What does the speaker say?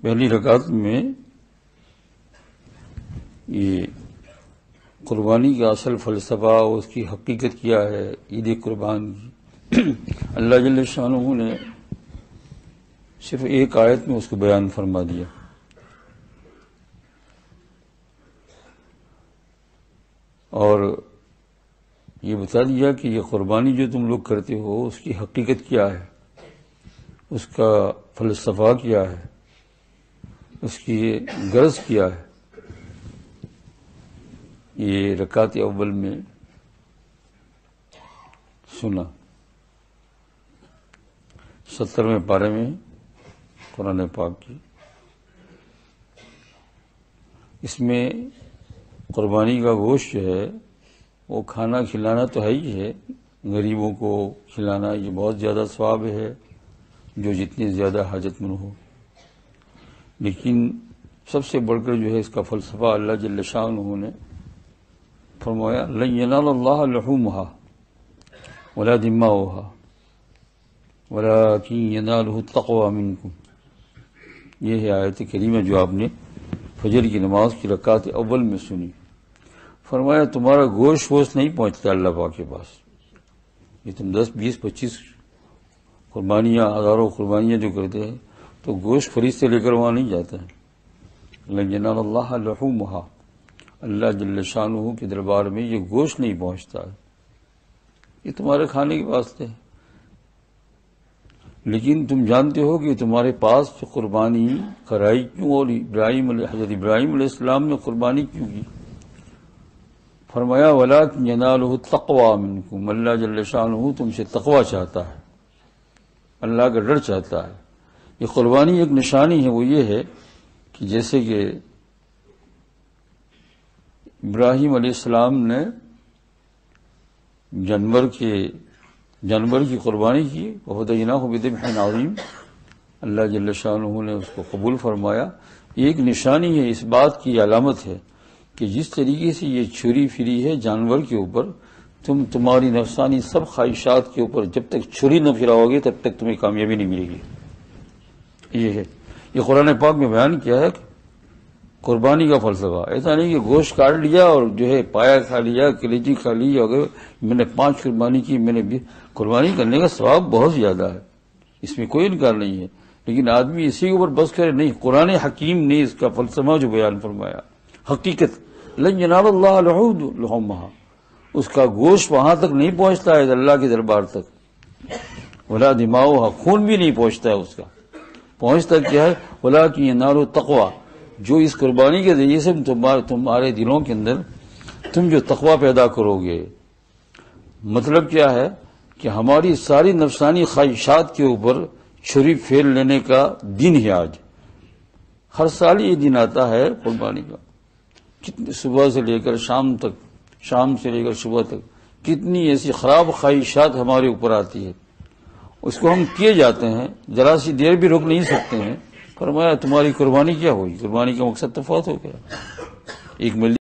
پہلی رکعت میں یہ قربانی کا اصل فلسفہ اس کی حقیقت کیا ہے، عید قربان کی۔ اللہ جل شاہ نے صرف ایک آیت میں اس کو بیان فرما دیا۔ اور یہ بتا دیا کہ یہ قربانی جو تم لوگ کرتے ہو، اس کی حقیقت کیا ہے؟ اس کا فلسفہ کیا ہے؟ اس کی غرض کیا ہے؟ یہ رکعت اول میں سنا سترویں پارے میں قرآن پاک کی۔ اس میں قربانی کا گوشت جو ہے، وہ کھانا کھلانا تو ہے ہی ہے۔ غریبوں کو کھلانا یہ بہت زیادہ ثواب ہے، جو جتنی زیادہ حاجت مند ہو۔ لیکن سب سے بڑھ کر جو ہے اس کا فلسفہ اللہ جل شاہ نے فرمایا، لن اللہ لحومہا ولا دماؤہا ولیکن ینالہ التقوی منکم. یہ ہے آیت کریمہ جو آپ نے فجر کی نماز کی رکعت اول میں سنی۔ فرمایا، تمہارا گوشت ووشت نہیں پہنچتا اللہ پاک کے پاس۔ یہ تم دس، بیس، پچیس قربانیاں، ہزاروں قربانیاں جو کرتے ہیں تو گوشت فریض سے لے کر وہاں نہیں جاتا ہے۔ لیکن اللہ لحومہا، اللہ جل شاہ کے دربار میں یہ گوشت نہیں پہنچتا ہے۔ یہ تمہارے کھانے کے واسطے ہے۔ لیکن تم جانتے ہو کہ تمہارے پاس قربانی کرائی کیوں اور ابراہیم علیہ، حضرت ابراہیم علیہ السلام نے قربانی کیوں کی؟ فرمایا ولا ینال تقوا منکم اللہ جل شاہ تم سے تقوا چاہتا ہے۔ اللہ کا ڈر چاہتا ہے۔ یہ قربانی ایک نشانی ہے، وہ یہ ہے کہ جیسے کہ ابراہیم علیہ السلام نے جانور کے، جانور کی قربانی کی بہت ہو عظیم اللہ جل شاہ نے اس کو قبول فرمایا۔ ایک نشانی ہے، اس بات کی علامت ہے کہ جس طریقے سے یہ چھری پھری ہے جانور کے اوپر، تم تمہاری نفسانی سب خواہشات کے اوپر جب تک چھری نہ پھراؤ گے تب تک تمہیں کامیابی نہیں ملے گی۔ یہ ہے۔ یہ قرآن پاک میں بیان کیا ہے قربانی کا فلسفہ۔ ایسا نہیں کہ گوشت کاٹ لیا اور جو ہے پایا کھا لیا کلیجی کھا لی اگر میں نے پانچ قربانی کی، میں نے قربانی کرنے کا ثواب بہت زیادہ ہے۔ اس میں کوئی انکار نہیں ہے۔ لیکن آدمی اسی کے اوپر بس کرے، نہیں، قرآن حکیم نے اس کا فلسفہ جو بیان فرمایا۔ حقیقت، لن ینال اللہ لحومہ اس کا گوشت وہاں تک نہیں پہنچتا ہے، اللہ کے دربار تک۔ ولا دماغ خون بھی نہیں پہنچتا ہے اس کا۔ پہنچتا کیا ہے ولا کی ینال تقوا جو اس قربانی کے ذریعے سے تمہارے دلوں کے اندر تم جو تقوا پیدا کرو گے۔ مطلب کیا ہے کہ ہماری ساری نفسانی خواہشات کے اوپر چھری پھیل لینے کا دن ہے آج۔ ہر سال یہ دن آتا ہے قربانی کا۔ کتنی صبح سے لے کر شام تک، شام سے لے کر صبح تک کتنی ایسی خراب خواہشات ہمارے اوپر آتی ہے۔ اس کو ہم کیے جاتے ہیں ذرا سی دیر بھی روک نہیں سکتے ہیں۔ فرمایا، تمہاری قربانی کیا ہوئی؟ قربانی کا مقصد تو فوت ہو گیا۔ ایک ملی